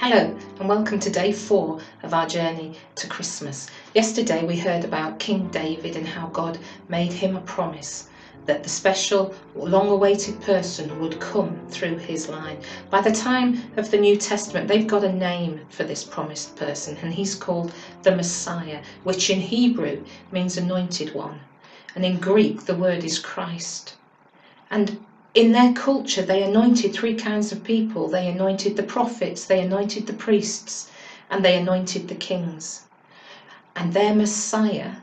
Hello, and welcome to day four of our journey to Christmas. Yesterday we heard about King David and how God made him a promise that the special, long awaited person would come through his line. By the time of the New Testament, they've got a name for this promised person, and he's called the Messiah, which in Hebrew means anointed one, and in Greek the word is Christ. And in their culture, they anointed three kinds of people they anointed the prophets, they anointed the priests, and they anointed the kings. And their Messiah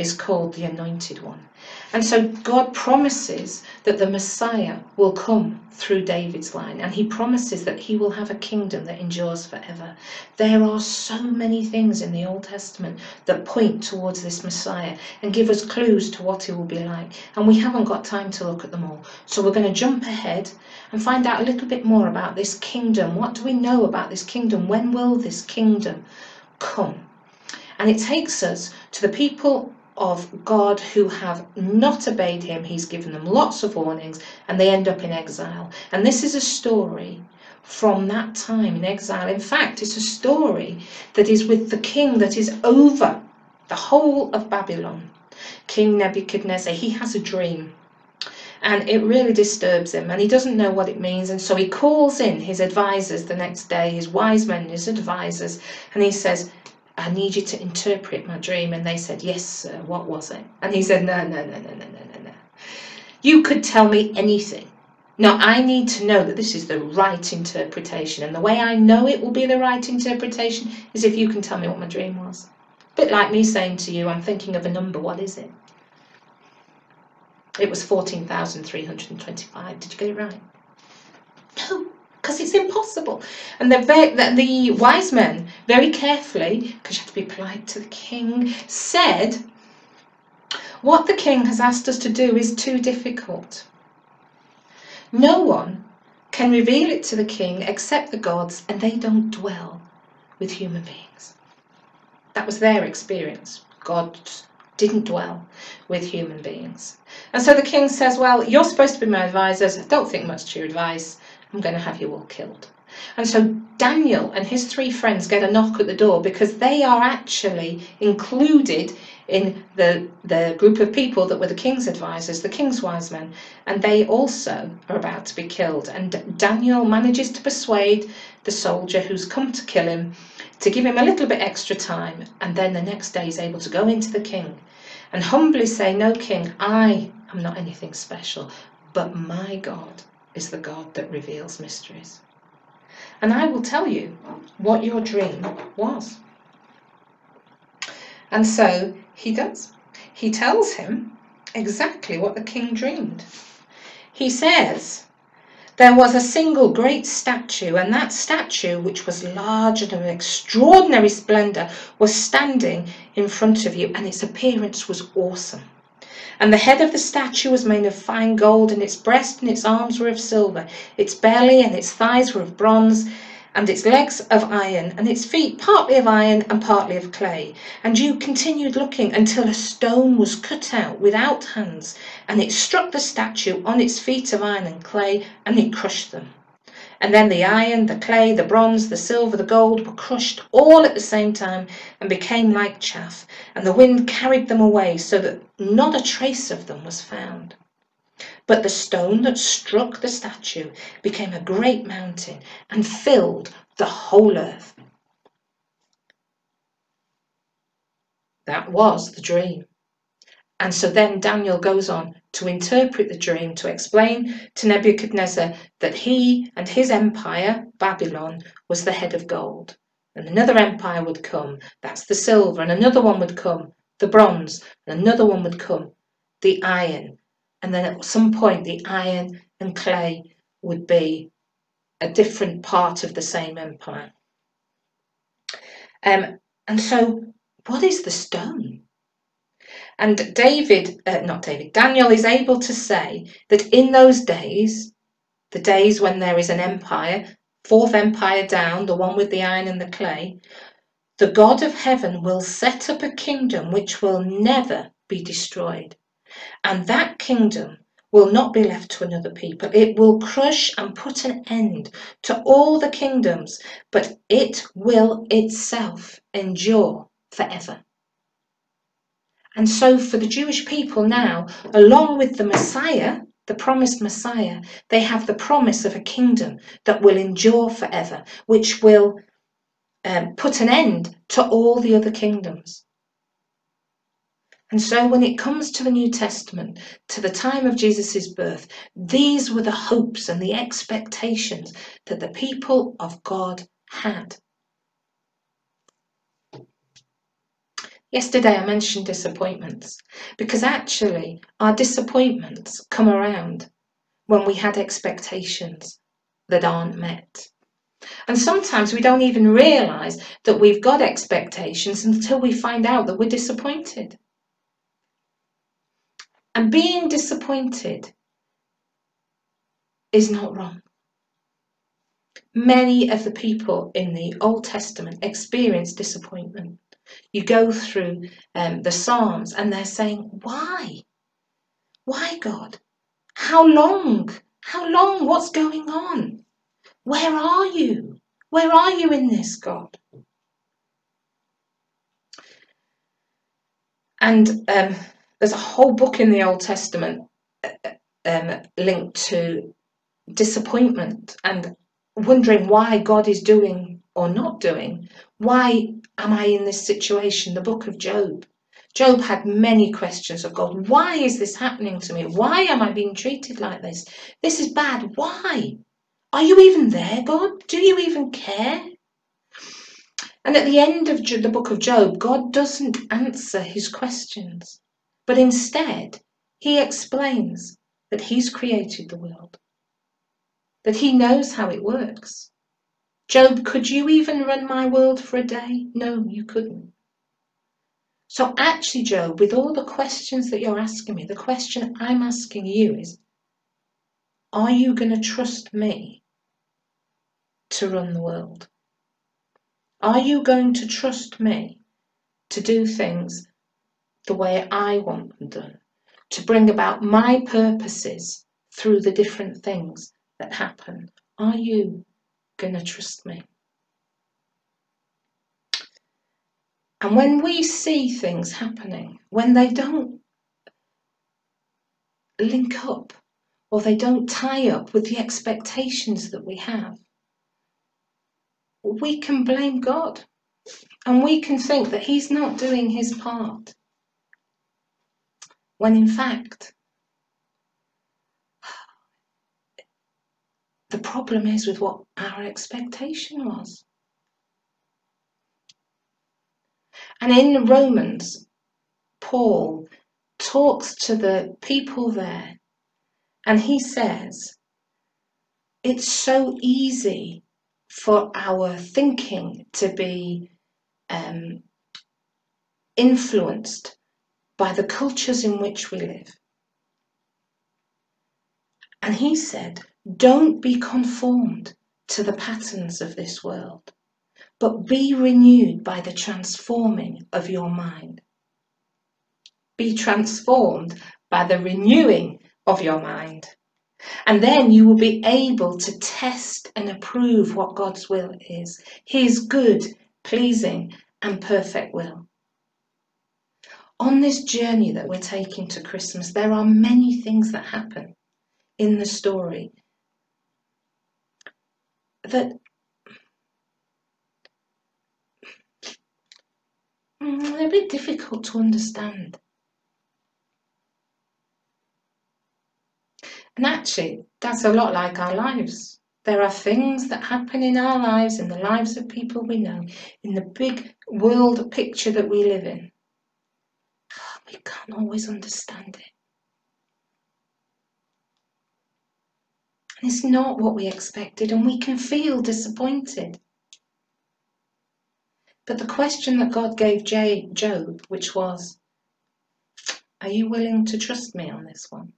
is called the Anointed One. And so God promises that the Messiah will come through David's line, and he promises that he will have a kingdom that endures forever. There are so many things in the Old Testament that point towards this Messiah and give us clues to what he will be like. And we haven't got time to look at them all. So we're going to jump ahead and find out a little bit more about this kingdom. What do we know about this kingdom? When will this kingdom come? And it takes us to the people of God who have not obeyed him. He's given them lots of warnings and they end up in exile. And this is a story from that time in exile. In fact, it's a story that is with the king that is over the whole of Babylon. King Nebuchadnezzar, he has a dream and it really disturbs him and he doesn't know what it means and so he calls in his advisors the next day his wise men his advisors and he says I need you to interpret my dream. And they said, Yes, sir, what was it? And he said, No, no, no, no, no, no, no, no. You could tell me anything. Now, I need to know that this is the right interpretation. And the way I know it will be the right interpretation is if you can tell me what my dream was. A bit like me saying to you, I'm thinking of a number, what is it? It was 14,325. Did you get it right? Impossible. And the, the, the wise men, very carefully, because you have to be polite to the king, said, What the king has asked us to do is too difficult. No one can reveal it to the king except the gods, and they don't dwell with human beings. That was their experience. Gods didn't dwell with human beings. And so the king says, Well, you're supposed to be my advisors. I don't think much to your advice. I'm going to have you all killed. And so Daniel and his three friends get a knock at the door because they are actually included in the, the group of people that were the king's advisors, the king's wise men, and they also are about to be killed. And Daniel manages to persuade the soldier who's come to kill him to give him a little bit extra time, and then the next day he's able to go into the king and humbly say, No, king, I am not anything special, but my God is the God that reveals mysteries. And I will tell you what your dream was. And so he does. He tells him exactly what the king dreamed. He says, There was a single great statue, and that statue, which was large and of extraordinary splendour, was standing in front of you, and its appearance was awesome. And the head of the statue was made of fine gold, and its breast and its arms were of silver, its belly and its thighs were of bronze, and its legs of iron, and its feet partly of iron and partly of clay. And you continued looking until a stone was cut out without hands, and it struck the statue on its feet of iron and clay, and it crushed them. And then the iron, the clay, the bronze, the silver, the gold were crushed all at the same time and became like chaff, and the wind carried them away so that not a trace of them was found. But the stone that struck the statue became a great mountain and filled the whole earth. That was the dream. And so then Daniel goes on to interpret the dream, to explain to Nebuchadnezzar that he and his empire, Babylon, was the head of gold. And another empire would come, that's the silver, and another one would come, the bronze, and another one would come, the iron. And then at some point, the iron and clay would be a different part of the same empire. Um, and so, what is the stone? And David, uh, not David, Daniel is able to say that in those days, the days when there is an empire, fourth empire down, the one with the iron and the clay, the God of heaven will set up a kingdom which will never be destroyed. And that kingdom will not be left to another people. It will crush and put an end to all the kingdoms, but it will itself endure forever. And so, for the Jewish people now, along with the Messiah, the promised Messiah, they have the promise of a kingdom that will endure forever, which will um, put an end to all the other kingdoms. And so, when it comes to the New Testament, to the time of Jesus' birth, these were the hopes and the expectations that the people of God had. Yesterday, I mentioned disappointments because actually, our disappointments come around when we had expectations that aren't met. And sometimes we don't even realize that we've got expectations until we find out that we're disappointed. And being disappointed is not wrong. Many of the people in the Old Testament experience disappointment. You go through um, the Psalms and they're saying, Why? Why, God? How long? How long? What's going on? Where are you? Where are you in this, God? And um, there's a whole book in the Old Testament uh, um, linked to disappointment and wondering why God is doing or not doing. Why am I in this situation? The book of Job. Job had many questions of God. Why is this happening to me? Why am I being treated like this? This is bad. Why? Are you even there, God? Do you even care? And at the end of the book of Job, God doesn't answer his questions. But instead, he explains that he's created the world, that he knows how it works. Job, could you even run my world for a day? No, you couldn't. So, actually, Job, with all the questions that you're asking me, the question I'm asking you is Are you going to trust me to run the world? Are you going to trust me to do things the way I want them done, to bring about my purposes through the different things that happen. Are you going to trust me? And when we see things happening, when they don't link up or they don't tie up with the expectations that we have, we can blame God and we can think that He's not doing His part when in fact the problem is with what our expectation was. And in Romans, Paul talks to the people there and he says, it's so easy for our thinking to be um, influenced by the cultures in which we live. And he said, Don't be conformed to the patterns of this world, but be renewed by the transforming of your mind. Be transformed by the renewing of your mind. And then you will be able to test and approve what God's will is His good, pleasing, and perfect will on this journey that we're taking to Christmas, there are many things that happen in the story that they're a bit difficult to understand. And actually, that's a lot like our lives. There are things that happen in our lives, in the lives of people we know, in the big world picture that we live in we can't always understand it. And it's not what we expected, and we can feel disappointed. But the question that God gave Job, which was, Are you willing to trust me on this one?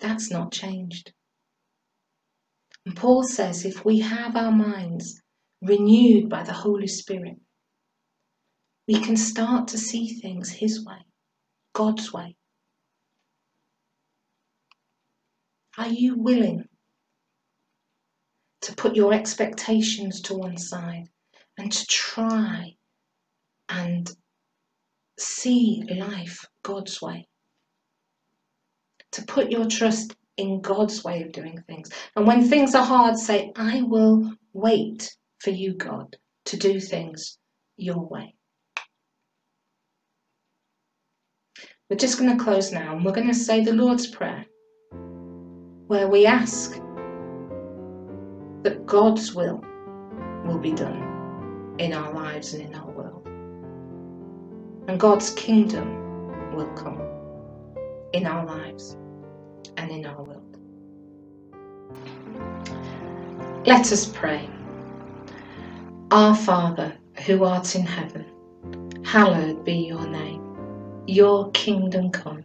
That's not changed. And Paul says if we have our minds renewed by the Holy Spirit, we can start to see things His way, God's way. Are you willing to put your expectations to one side and to try and see life God's way? To put your trust in God's way of doing things. And when things are hard, say, I will wait for you, God, to do things your way. We're just going to close now and we're going to say the Lord's Prayer, where we ask that God's will will be done in our lives and in our world. And God's kingdom will come in our lives and in our world. Let us pray. Our Father, who art in heaven, hallowed be your name. Your kingdom come,